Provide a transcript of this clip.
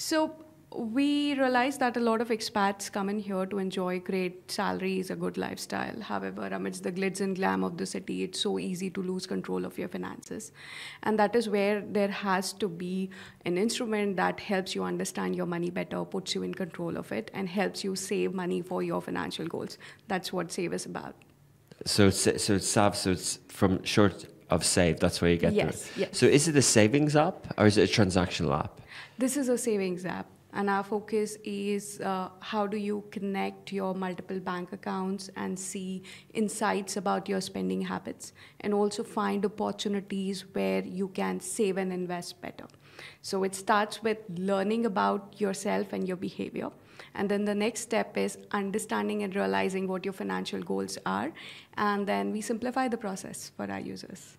So we realize that a lot of expats come in here to enjoy great salaries, a good lifestyle. However, amidst the glitz and glam of the city, it's so easy to lose control of your finances. And that is where there has to be an instrument that helps you understand your money better, puts you in control of it, and helps you save money for your financial goals. That's what SAV is about. So so SAV, so it's from short of save. That's where you get Yes, yes. So is it a savings app or is it a transactional app? This is a savings app, and our focus is uh, how do you connect your multiple bank accounts and see insights about your spending habits, and also find opportunities where you can save and invest better. So it starts with learning about yourself and your behavior. And then the next step is understanding and realizing what your financial goals are. And then we simplify the process for our users.